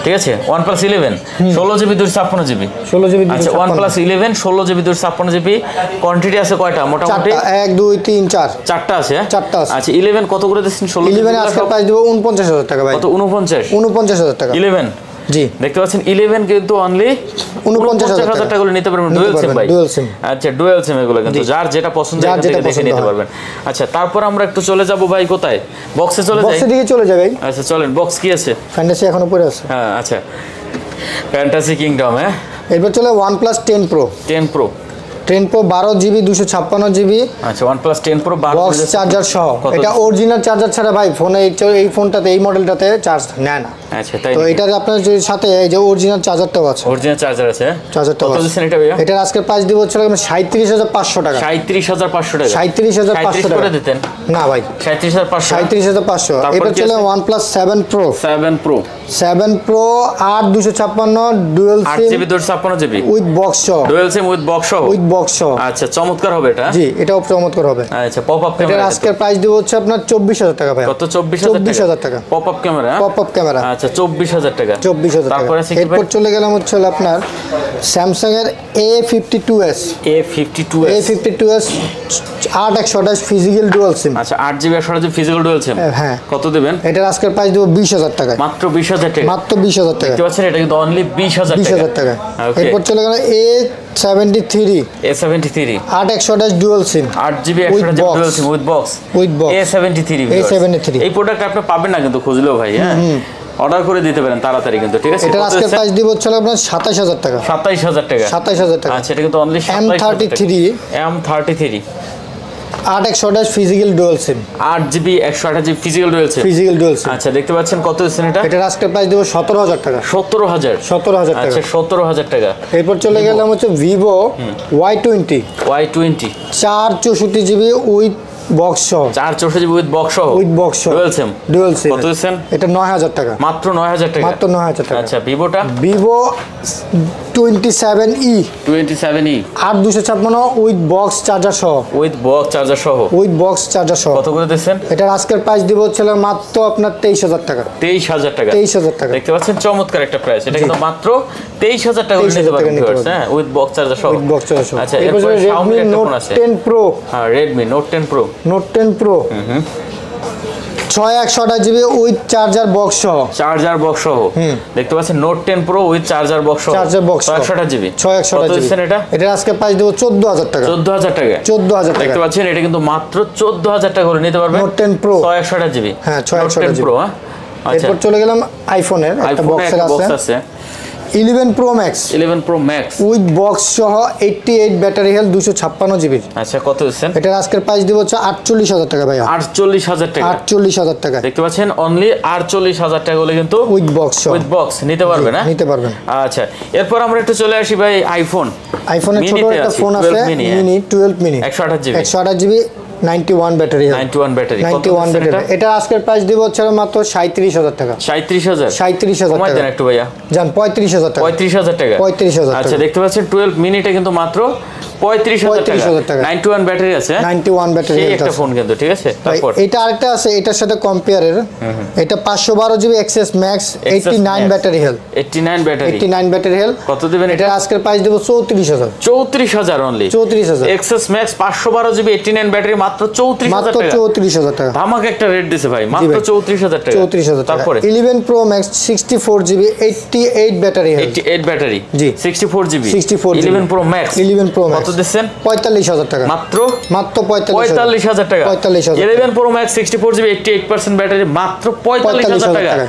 ঠিক আছে? One plus eleven. ষোলো জিবি দুশো ছাপ্পান্ন জিবি। ষোলো জিবি আচ্ছা ওয়ান প্লাস ইলেভেন ষোলো জিবি দুশো ছাপ্পান্ন জিবি। কোয়ান্টিটি আছে কয়টা? মোটামুটি? এক দুই তিন চার। চারটা আছে? হ্যাঁ? চারটা আছে। আচ্ছা ইলেভেন কত করে দিচ্ছেন? ষোলো ইলেভেন আজকে প্রাইস দেবো উনপঞ্চাশ হাজার টাকা ভাই। কত? উনপঞ্চাশ উনপঞ্চাশ হাজার টাকা। ইলেভেন? জি। দেখতে পাচ্ছেন ইলেভেন কিন্তু অনলি উনপঞ্চাশ হাজার হাজার টাকা। টাকা করে নিতে পারবেন ডুয়েল সিম ভাই। dual SIM। আচ্ছা ডুয়েল সিম এগুলো কিন্তু যার যেটা পছন্দ যার এখান থেকে যেটা দেখে নিতে পারবেন। আচ্ছা তারপর আমরা একটু চলে যাব ভাই কোথায়? বক্সে চলে যাই? বক্সের দিকে চলে যাবে আচ্ছা চলেন বক্স কি আছে? ফ্যান্টাসি এখন উপরে আছে। হ্যাঁ আচ্ছা। ফ্যান্টাসি কিংডম হ্যাঁ? এরপর চলে plus ten pro ten pro ten pro বারো জিবি দুশো ছাপ্পান্ন জিবি। আচ্ছা one plus ten pro box charger সহ। এটা অরিজিনাল চার্জার ছাড়া ভাই ফোনে এই ফোনটাতে এই মডেলটাতে চার্জ নেয় না। আচ্ছা তাই তো এটার আপনার যে সাথে এই যে অরিজিনাল চার্জারটাও আছে। অরিজিনাল চার্জার আছে? চার্জারটাও কত দিচ্ছেন এটা ভাইয়া? এটার আজকের প্রাইস দিব হচ্ছে সাঁত্রিশ হাজার পাঁচশো টাকা। সাঁত্রিশ হাজার পাঁচশো টাকা। সাঁত্রিশ হাজার পাঁচশো 37 টাকা করে দিতেন? না ভাই। সাঁত্রিশ হাজার পাঁচশো? সাঁত্রিশ হাজার পাঁচশো। তারপর এবার কি চলে pro seven pro seven pro আট দুশো ছাপ্পান্ন ডুয়েল আট সিম জিবি দুশো ছাপ্পান্ন জিবি উইথ বক্স সহ ডুয়েল সিম উইথ বক্স সহ উইথ বক্স সহ আচ্ছা চমৎকার হবে এটা। জি এটাও চমৎকার হবে। আচ্ছা পপ আপ এটার ক্যামেরা আজকের প্রাইস দিব হচ্ছে আপনার চব্বিশ হাজার টাকা ভাই কত? চব্বিশ চব্বিশ হাজার টাকা। Pop up camera pop up camera আচ্ছা চব্বিশ হাজার টাকা। চব্বিশ হাজার টাকা। তারপরে এরপর চলে গেলাম হচ্ছে আপনার স্যামসাং এর A fifty two S A fifty two A fifty two S আট একশো আঠাশ ফিজিক্যাল ডুয়াল সিম আচ্ছা আট জিবি একশো জিবি ফিজিক্যাল ডুয়েল সিম হ্যাঁ। কত দেবেন? এটার আজকের প্রাইস দেবো বিশ হাজার টাকায়। মাত্র বিশ হাজার টাকা। মাত্র বিশ হাজার টাকা দেখতে পাচ্ছেন এটা কিন্তু অনলি বিশ হাজার বিশ হাজার টাকা এরপর চলে গেল A seventy three A seventy three আট একশো আঠাশ ডুয়াল সিম আট জিবি একশো box. Dual SIM with box With box. A seventy three A73 এই প্রোডাক্ট আপনি পাবেন না কিন্তু খুঁজলেও ভাই হ্যাঁ? অর্ডার করে দিতে পারেন তাড়াতাড়ি কিন্তু ঠিক আছে? এটার আজকের প্রাইস দিব হচ্ছে আপনার সাতাশ হাজার টাকা। সাতাইশ হাজার টাকা। সাতাশ হাজার টাকা। আচ্ছা এটা কিন্তু only M33 M thirty three আট একশো ফিজিক্যাল ডুয়াল সিম আট জিবি একশো জিবি ফিজিক্যাল রয়েছে ফিজিক্যাল ডুয়াল সিম আচ্ছা দেখতে পাচ্ছেন কত এটা? এটার আজকের প্রাইস দেবো সতেরো হাজার টাকা। সতেরো হাজার। সতেরো হাজার আচ্ছা সতেরো হাজার টাকা। এরপর চলে গেলাম হচ্ছে Vivo Y twenty Y twenty চার চৌষট্টি জিবি উইথ বক্স সহ। চার চৌষট্টি জিবি উইথ বক্স সহ। উইথ বক্স সহ। ডুয়েল সিম ডুয়াল সিম কত দিচ্ছেন? এটা নয় হাজার টাকা। মাত্র নয় হাজার টাকা। মাত্র নয় হাজার টাকা। আচ্ছা ভিভোটা Vivo twenty seven E. Twenty seven E. আর দুশো ছাপ্পান্ন উইথ বক্স চার্জার সহ। উইথ বক্স চার্জার সহ। উইথ বক্স চার্জার সহ। কত করে দিচ্ছেন? এটার আজকের প্রাইস দিব হচ্ছে মাত্র আপনার তেইশ হাজার টাকা। তেইশ হাজার টাকা। তেইশ হাজার টাকা। দেখতে পাচ্ছেন চমৎকার একটা প্রাইস এটা কিন্তু মাত্র তেইশ হাজার টাকা 23,000 টাকা নিতে পারবেন। হ্যাঁ? উইথ বক্স চার্জার সহ। উইথ বক্স চার্জার সহ। আচ্ছা এরপর Xiaomi আছে। টেন প্রো হ্যাঁ Redmi note ten pro note ten pro ছয় একশো আঠাশ জিবি উইথ চার্জার বক্স সহ। চার্জার বক্স সহ। দেখতে পাচ্ছেন note ten pro with charger box charger box একশো আঠাশ জিবি। ছয় একশো আঠাশ জিবি। দিচ্ছেন এটা? আজকে প্রাইস দেবো চোদ্দ হাজার টাকা। চোদ্দ হাজার টাকা। চোদ্দ হাজার টাকা। দেখতে পাচ্ছেন এটা কিন্তু মাত্র চোদ্দ হাজার টাকা করে নিতে পারবেন। নোট টেন প্রো ছয় একশো আঠাশ জিবি। হ্যাঁ, 628 প্রো হ্যাঁ। আচ্ছা। এরপর চলে গেলাম আইফোনের একটা বক্সের বক্স আছে। আছে eleven pro max eleven pro max with box সহ এইটটি এইট ব্যাটারি হেলথ দুশো ছাপ্পান্ন জিবির আচ্ছা কত দিচ্ছেন? এটার আজকের প্রাইস দিব হচ্ছে আটচল্লিশ হাজার টাকা ভাইয়া। আটচল্লিশ হাজার টাকা। আটচল্লিশ হাজার টাকা। দেখতে পাচ্ছেন অনলি আটচল্লিশ হাজার টাকা হলে কিন্তু উইথ বক্স উইথ বক্স নিতে পারবে না? নিতে পারবেন আচ্ছা এরপর আমরা একটু চলে আসি ভাই আইফোন আইফোনের ছোট একটা ফোন 12 আছে mini। Mini twelve mini 128 GB একশো আঠাশ GB ninety one battery ninety one battery ninety one battery এটা? আজকের প্রাইস দিব হচ্ছে মাত্র সাঁত্রিশ হাজার টাকা। সাঁত্রিশ হাজার? সাঁত্রিশ হাজার কমাই দেন একটু ভাইয়া। পঁয়ত্রিশ হাজার টাকা। পঁয়ত্রিশ হাজার টাকা। 35,000 আচ্ছা। দেখতে পাচ্ছেন টুয়েলভ মিনিটে কিন্তু মাত্র পঁয়ত্রিশ হাজার টাকা। টাকা। নাইনটি ওয়ান ব্যাটারি আছে নাইনটি ওয়ান ব্যাটারি একটা ফোন কিন্তু ঠিক আছে? এটা আরেকটা আছে এটার সাথে কম্পেয়ারের এটা পাঁচশো বারো GB XS max eighty nine battery health eighty nine battery. Eighty nine battery health কত দেবেন এটা এটা? আজকের প্রাইস দেবো চৌত্রিশ হাজার। চৌত্রিশ হাজার অনলি চৌত্রিশ হাজার। এক্সেস ম্যাক্স পাঁচশো বারো জিবি এইটটি নাইন ব্যাটারি মাত্র চৌত্রিশ হাজার টাকা। চৌত্রিশ হাজার টাকা। ধামাক একটা রেট দিছে ভাই মাত্র চৌত্রিশ হাজার টাকা। চৌত্রিশ হাজার তারপরে? Eleven pro max sixty four GB eighty eight battery eighty eight battery. জি। Sixty four GB. 64 GB eleven pro max 11 Pro Max কত দিচ্ছেন? পঁয়তাল্লিশ হাজার টাকা। মাত্র? মাত্র পঁয়তাল্লিশ পঁয়তাল্লিশ হাজার টাকা। পঁয়তাল্লিশ হাজার eleven pro max sixty four GB eighty eight percent battery মাত্র পঁয়তাল্লিশ হাজার 45,000 টাকা টাকা।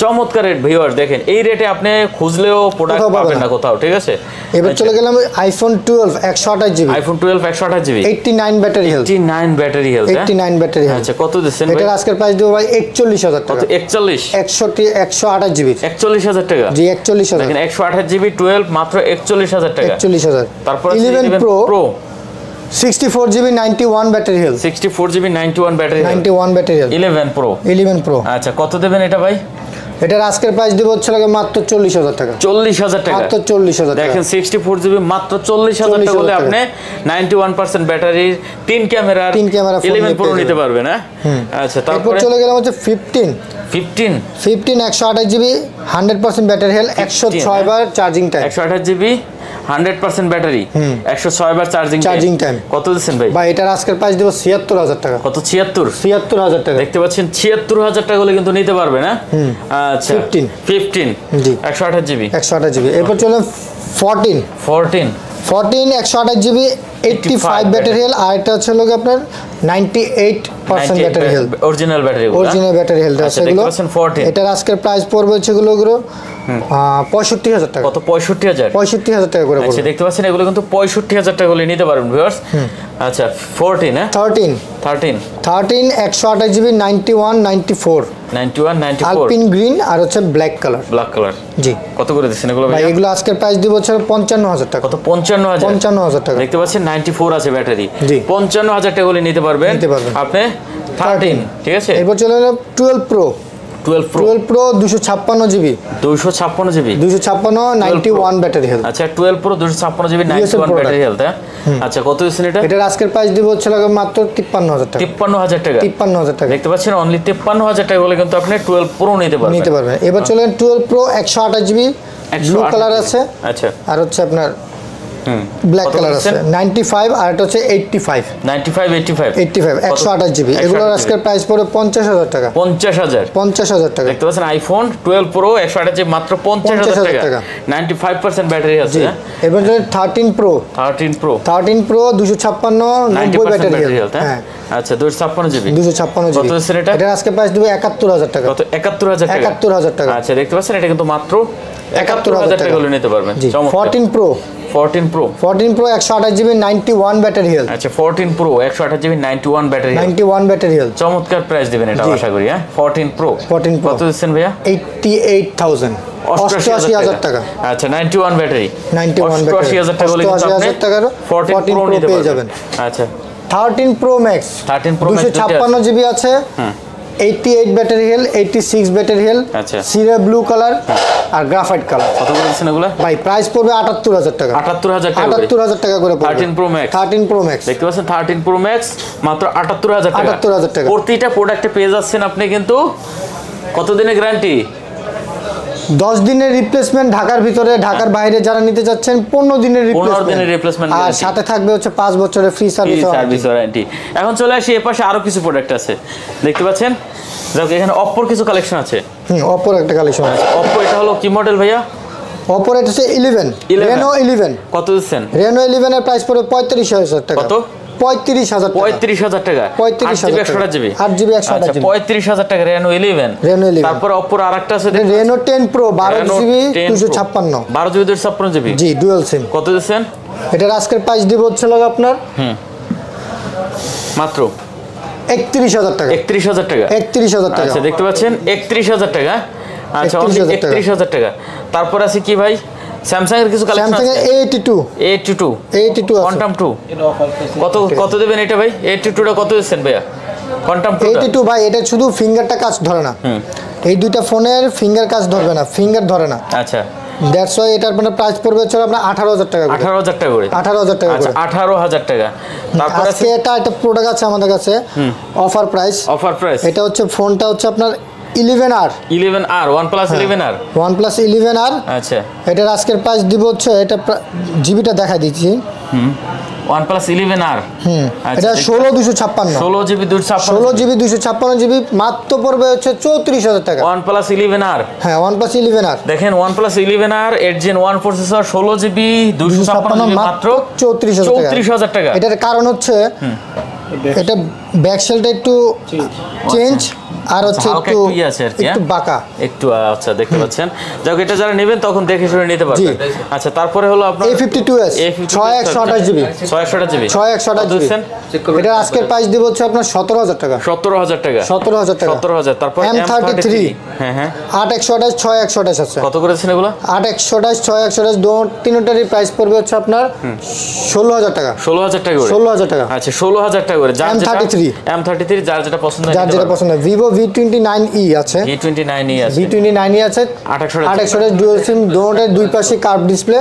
চমৎকার রেট ভিউয়ার দেখেন। এই রেটে আপনি খুঁজলেও প্রোডাক্ট পাবেন না। কোথাও ঠিক আছে? এবার চলে গেলাম আইফোন টুয়েলভ একশো আঠাশ জিবি আইফোন টুয়েলভ একশো আঠাশ GB eighty nine battery health eighty nine battery health eighty nine battery health আচ্ছা কত দিচ্ছেন ভাই? এটার আজকের প্রাইস দেবো ভাই একচল্লিশ হাজার কত টাকা একচল্লিশ একশোটি একশো আঠাশ জিবি একচল্লিশ হাজার টাকা। জি একচল্লিশ হাজার। দেখেন একশো আঠাশ জিবি টুয়েলভ মাত্র একচল্লিশ হাজার টাকা। একচল্লিশ হাজার। তারপর eleven pro pro sixty four GB ninety one battery health sixty four GB ninety one battery ninety one battery health eleven pro eleven pro আচ্ছা কত দেবেন এটা ভাই? এটার আজকের প্রাইস দিব হচ্ছে লাগে মাত্র চল্লিশ হাজার টাকা। চল্লিশ হাজার টাকা। মাত্র চল্লিশ হাজার টাকা। দেখেন সিক্সটি ফোর জিবি মাত্র চল্লিশ হাজার 40,000 টাকা হলে আপনি নাইনটি ওয়ান পার্সেন্ট ব্যাটারির তিন ক্যামেরার তিন ক্যামেরা phone ইলেভেন নিয়ে প্রো নিতে পারবেন হ্যাঁ? আচ্ছা তারপর? চলে গেলাম হচ্ছে ফিফটিন ফিফটিন ফিফটিন একশো আঠাশ GB hundred percent battery health একশো 15, বার চার্জিং টাইম একশো আঠাশ জিবি হান্ড্রেড পার্সেন্ট ব্যাটারি একশো ছয় বার চার্জিং Charging time। কত দিচ্ছেন ভাই? বা এটার আজকের প্রাইস দেবো ছিয়াত্তর হাজার টাকা। কত? ছিয়াত্তর? ছিয়াত্তর হাজার টাকা। দেখতে পাচ্ছেন ছিয়াত্তর হাজার টাকা হলে কিন্তু নিতে পারবে না? আচ্ছা 15 ফিফটিন জি। একশো আঠাশ জিবি। একশো আঠাশ জিবি। এরপর চলে ফোরটিন ফোরটিন ফোরটিন একশো আঠাশ GB eighty five 85 battery health আর এটা হচ্ছে লোক আপনার ninety eight percent battery health original battery original battery health আছে এগুলো। এটার আজকের প্রাইস পড়বে হচ্ছে এগুলো পঁয়ষট্টি হাজার টাকা। কত? পঁয়ষট্টি হাজার? পঁয়ষট্টি হাজার টাকা করে আচ্ছা দেখতে পাচ্ছেন এগুলো কিন্তু পঁয়ষট্টি হাজার টাকা হলে নিতে পারবেন ভিউয়ার্স আচ্ছা ফোরটিন হ্যাঁ? থার্টিন থার্টিন থার্টিন একশো আঠাশ GB ninety one ninety four ninety one ninety four alpine green আর হচ্ছে ব্ল্যাক কালার ব্ল্যাক কালার জি। কত করে দিচ্ছেন এগুলো ভাই এগুলো আজকের প্রাইস দিব হচ্ছে পঞ্চান্ন হাজার টাকা। কত? পঞ্চান্ন হাজার। পঞ্চান্ন হাজার টাকা। দেখতে পাচ্ছেন নাইনটি ফোর আছে ব্যাটারি জি। পঞ্চান্ন হাজার টাকা নিতে পারবেন। নিতে পারবেন। আপনি থার্টিন ঠিক আছে? এরপর চলে গেল twelve pro twelve pro twelve pro দুশো ছাপ্পান্ন জিবি দুইশো ছাপ্পান্ন জিবি দুশো ছাপ্পান্ন নাইনটি ওয়ান ব্যাটারি হেলথ আচ্ছা টুয়েলভ প্রো দুশো ছাপ্পান্ন GB ninety one battery health আচ্ছা কত দিচ্ছেন এটা? এটার আজকের প্রাইস দিব হচ্ছে মাত্র তিপ্পান্ন হাজার টাকা। তিপ্পান্ন হাজার টাকা। তিপ্পান্ন হাজার টাকা। দেখতে পাচ্ছেন অনলি তিপ্পান্ন হাজার টাকা হলে কিন্তু আপনি টুয়েলভ প্রো নিতে পারবেন। নিতে পারবেন। এবার চলেন টুয়েলভ প্রো একশো আঠাশ জিবি ব্লু 128 কালার আছে। আচ্ছা। আর হচ্ছে আপনার ব্ল্যাক কালার আছে বলছেন? নাইনটি ফাইভ আর এটা হচ্ছে eighty five ninety five eighty five eighty five একশো আঠাশ জিবি এগুলোর আজকের প্রাইস পড়ে পঞ্চাশ হাজার টাকা। পঞ্চাশ হাজার। পঞ্চাশ হাজার টাকা। দেখতে পাচ্ছেন আইফোন টুয়েলভ প্রো একশো আঠাশ মাত্র 50,000 টাকা। টাকা। নাইনটি ফাইভ পার্সেন্ট ব্যাটারি আছে চলে thirteen pro thirteen pro thirteen pro দুশো ছাপ্পান্ন নাইনটি নব্বই পার্সেন্ট ব্যাটারি ব্যাটারি হ্যাঁ? আচ্ছা দুশো ছাপ্পান্ন জিবি দুশো ছাপ্পান্ন কত জিবি হচ্ছে এটা? আজকে প্রাইস দেবো একাত্তর হাজার টাকা। কত? টাকা। টাকা। আচ্ছা দেখতে পাচ্ছেন এটা কিন্তু মাত্র একাত্তর 71,000 হাজার টাকা। হলে নিতে পারবেন। জি। Fourteen pro fourteen pro fourteen pro একশো আঠাশ GB ninety one battery health আচ্ছা ফোরটিন প্রো একশো আঠাশ GB ninety one battery ninety one battery health চমৎকার প্রাইস দেবেন এটা। আশা করি হ্যাঁ? Fourteen pro 14 Pro। কত দিচ্ছেন ভাইয়া? এইটটি এইট থাউজেন্ড অষ্টআশি হাজার টাকা। আচ্ছা নাইনটি ওয়ান ব্যাটারি 91 অষ্টআশি হাজার টাকা হলে কিন্তু 88,000 আপনি 14 প্রো Pro নিতে পারবেন। আচ্ছা। Thirteen pro max 13 Pro Max দুশো দুইটা ছাপ্পান্ন জিবি আছে। Eighty eight battery health eighty six battery health আচ্ছা। সিরা ব্লু কালার আর গ্রাফাইট কালার কত দিচ্ছেন এগুলো? ভাই প্রাইস পড়বে আটাত্তর হাজার টাকা। আটাত্তর হাজার টাকা। আটাত্তর হাজার টাকা করে 13 pro max thirteen pro max দেখতে পাচ্ছেন থার্টিন প্রো ম্যাক্স মাত্র আটাত্তর হাজার টাকা। 78,000 টাকা। প্রতিটা প্রোডাক্টে পেয়ে যাচ্ছেন আপনি কিন্তু কত দিনের গ্যারান্টি দশ দিনের রিপ্লেসমেন্ট ঢাকার ভিতরে ঢাকার বাইরে যারা নিতে চাচ্ছেন পনেরো দিনের রিপ্লেসমেন্ট আর সাথে থাকবে হচ্ছে পাঁচ বছরের ফ্রি সার্ভিস সার্ভিস ওয়ারেন্টি এখন চলে আসি এ পাশে আরও কিছু প্রোডাক্ট আছে। দেখতে পাচ্ছেন? যাক এখানে অপ্পোর কিছু কালেকশন আছে। হুম অপর একটা কালেকশন আছে। অপ্পো এটা হলো কি মডেল ভাইয়া? অপর এটা হচ্ছে ইলেভেন 11 রেনো ইলেভেন কত দিচ্ছেন? রেনো ইলেভেনের প্রাইস পড়বে পঁয়ত্রিশ হাজার টাকা। কত? পঁয়ত্রিশ হাজার পঁয়ত্রিশ হাজার টাকা। 35,000 একশো টাকা। জিবি। 8 GB 128 পঁয়ত্রিশ হাজার টাকা রেনো ইলেভেন Reno 11 তারপর অপ্পোর আর একটা আছে রেনো টেন প্রো বারো জিবি দুশো ছাপ্পান্ন। বারো জিবি দুশো ছাপ্পান্ন জিবি? জি ডুয়েল সিম কত দিচ্ছেন? এটার আজকের প্রাইস দিব হচ্ছে আপনার মাত্র? একত্রিশ হাজার টাকা। একত্রিশ হাজার টাকা। একত্রিশ হাজার টাকা। আচ্ছা দেখতে পাচ্ছেন? একত্রিশ হাজার টাকা। আচ্ছা একত্রিশ হাজার টাকা। তারপর আছে কি ভাই? স্যামসাং এর কিছু কালেকশন স্যামসাং এর eighty two eighty two eighty two আছে কোয়ান্টাম টু কত কত দেবেন এটা ভাই? এইটি টুটা কত দিচ্ছেন ভাইয়া? কোয়ান্টাম টু এইটি টু ভাই এটা শুধু ফিঙ্গারটা কাজ ধরে না। এই দুইটা ফোনের ফিঙ্গার কাজ ধরবে না ফিঙ্গার ধরে না। আচ্ছা। দ্যাটস ওয়াই এটার মানে প্রাইস পড়বে হচ্ছে আপনার আঠারো হাজার টাকা করে। আঠারো হাজার টাকা করে। আঠারো হাজার টাকা আচ্ছা করে। আঠারো হাজার টাকা। তারপর আজকে এটা একটা প্রোডাক্ট আছে আমাদের কাছে। অফার প্রাইস অফার প্রাইস এটা হচ্ছে ফোনটা হচ্ছে আপনার eleven R. Eleven R one plus হ্যাঁ। Eleven R? One plus eleven R. আচ্ছা। এটার আজকের প্রাইস দিব হচ্ছে এটা জিবিটা দেখা দিচ্ছি। OnePlus eleven R? হুম। এটা ষোলো দুশো ছাপ্পান্ন। ষোলো জিবি দুশো ষোলো জিবি। দুশো ছাপ্পান্ন জিবি মাত্র পড়বে হচ্ছে চৌত্রিশ হাজার টাকা। OnePlus eleven R? হ্যাঁ ওয়ান প্লাস ইলেভেন আর। দেখেন OnePlus eleven R eight gen one processor ষোলো জিবি দুশো ছাপ্পান্ন মাত্র চৌত্রিশ চৌত্রিশ হাজার টাকা। এটার কারণ হচ্ছে এটা ব্যাক সেলটা একটু চেঞ্জ আর হচ্ছে একটু একটু ইয়ে হ্যাঁ? বাঁকা। একটু আচ্ছা দেখতে পাচ্ছেন। যাক এটা যারা নেবেন তখন দেখে শুনে নিতে পারবেন। আচ্ছা তারপরে হলো আপনার এ ফিফটি টু এস ছয় একশো আঠাশ জিবি। ছয় একশো জিবি। জিবি। এটার আজকের প্রাইস দিব হচ্ছে আপনার সতেরো হাজার টাকা। সতেরো হাজার টাকা। তারপর M33 হ্যাঁ হ্যাঁ। আছে। কত করেছেন এগুলো? তিনটারই প্রাইস পড়বে হচ্ছে আপনার ষোলো হাজার টাকা। ষোলো হাজার টাকা করে। ষোলো হাজার টাকা। আচ্ছা ষোলো হাজার টাকা করে। যার M33 M33 যার যেটা পছন্দ যার যেটা পছন্দ Vivo V29e e আছে। V29e e আছে। V29e e আছে। 2800 এর ডুয়াল সিম দুটোর দুই পাশে কার্ভ হ্যাঁ। ডিসপ্লে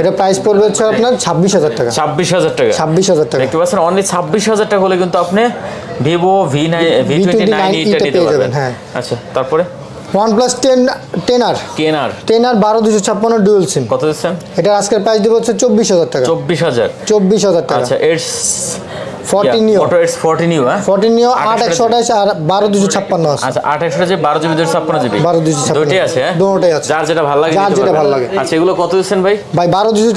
এটা প্রাইস পড়বে হচ্ছে আপনার 26000 টাকা। 26000 টাকা। 26000 টাকা। দেখতে পাচ্ছেন অনলি 26000 টাকা হলে কিন্তু আপনি Vivo V9 V29e এটা নিতে পারবেন। হ্যাঁ। আচ্ছা তারপরে? OnePlus 10 10R 10R 10R 12256 dual SIM কত দিচ্ছেন? এটা আজকের প্রাইস দিব হচ্ছে 24000 টাকা। 24000 24000 টাকা। আচ্ছা এর 14 you motor X GB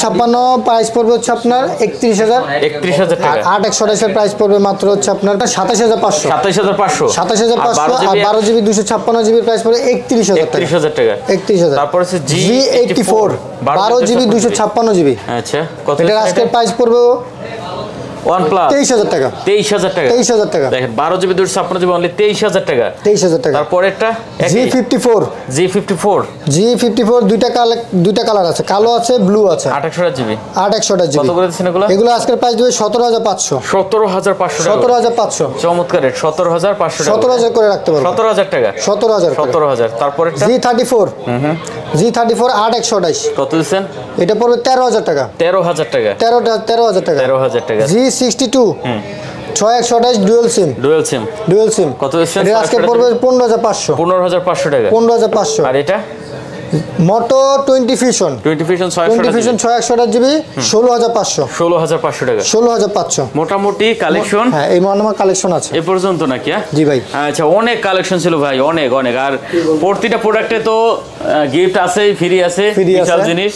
price পড়বে হচ্ছে আপনার 31000 হাজার। টাকা। 8128 এর প্রাইস পড়বে আর 12 জিবি 256 জিবি প্রাইস পড়বে 31000 টাকা। G 84 12 GB GB. আচ্ছা কত এটা আজকের প্রাইস পড়বে তেইশ হাজার টাকা তেইশ হাজার টাকা তেইশ হাজার টাকা দেখেন বারো জিবি দুশো ছাপ্পান্ন জিবি অনলি টাকা তেইশ হাজার টাকা fifty four G fifty four দুইটা কালার দুইটা কালার আছে কালো আছে ব্লু আছে আঠাশশো জিবি আট একশোটা কত করে দিচ্ছেন এগুলো এগুলো আজকের প্রাইস দেবে সতেরো হাজার পাঁচশো সতেরো হাজার পাঁচশো টাকা সতেরো হাজার পাঁচশো চমৎকার রেট সতেরো হাজার পাঁচশো টাকা সতেরো হাজার করে রাখতে পারব সতেরো হাজার টাকা সতেরো হাজার সতেরো হাজার তারপরে কত এটা পড়বে হাজার টাকা তেরো হাজার টাকা টাকা তেরো হাজার টাকা জি সিক্সটি টু ছয় একশো আঠাইশ dual SIM dual SIM dual SIM কত আজকে পড়বে পনেরো হাজার পাঁচশো। পনেরো হাজার পাঁচশো টাকা। পনেরো হাজার পাঁচশো। আর এটা? Moto twenty fusion twenty fusion ছয়শো টোয়েন্টি ফিউশন ছয় একশো আঠাশ জিবি ষোলো হাজার পাঁচশো। ষোলো হাজার পাঁচশো টাকা। ষোলো হাজার পাঁচশো। মোটামুটি কালেকশন হ্যাঁ এই মনে আমার কালেকশন আছে। এ পর্যন্ত নাকি হ্যাঁ? জি ভাই। আচ্ছা অনেক কালেকশন ছিল ভাই অনেক অনেক। আর প্রতিটা প্রোডাক্টে তো গিফট আছে ফ্রি আছে। বিশাল জিনিস।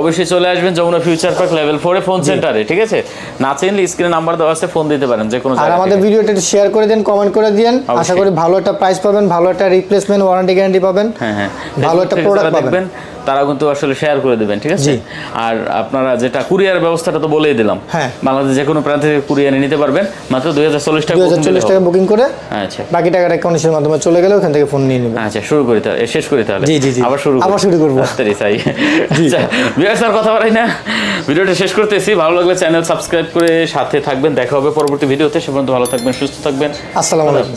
অবশ্যই চলে আসবেন যমুনা ফিউচার পার্ক লেভেল ফোরে ফোন সেন্টারে ঠিক আছে? না চিনলে স্ক্রিনে নাম্বার দেওয়া আছে ফোন দিতে পারেন যে কোনো আর আমাদের ভিডিওটা একটু শেয়ার করে দেন কমেন্ট করে দিন আশা করি ভালো একটা প্রাইস পাবেন ভালো একটা রিপ্লেসমেন্ট ওয়ারেন্টি গ্যারান্টি পাবেন। হ্যাঁ হ্যাঁ। ভালো একটা প্রোডাক্ট দেখবেন তারা কিন্তু আসলে শেয়ার করে দেবেন ঠিক আছে? আর আপনারা যেটা কুরিয়ার ব্যবস্থাটা তো বলেই দিলাম। হ্যাঁ। বাংলাদেশ যে কোনো প্রান্ত থেকে কুরিয়ারে নিতে পারবেন মাত্র দুই হাজার চল্লিশ টাকা চল্লিশ টাকা বুকিং করে। আচ্ছা। বাকি টাকাটা কন্ডিশনের মাধ্যমে চলে গেলে ওখান থেকে ফোন নিয়ে নেবেন। আচ্ছা শুরু করি তাহলে শেষ করি তাহলে? জি, জি। আবার শুরু আবার শুরু করব। তাড়াতাড়ি তাই। আচ্ছা বিয়ার্স আর কথা বাড়াই না। ভিডিওটা শেষ করতেছি। ভালো লাগলে চ্যানেল সাবস্ক্রাইব করে সাথে থাকবেন। দেখা হবে পরবর্তী ভিডিওতে। সে পর্যন্ত ভালো থাকবেন সুস্থ থাকবেন। আসসালামু আলাইকুম।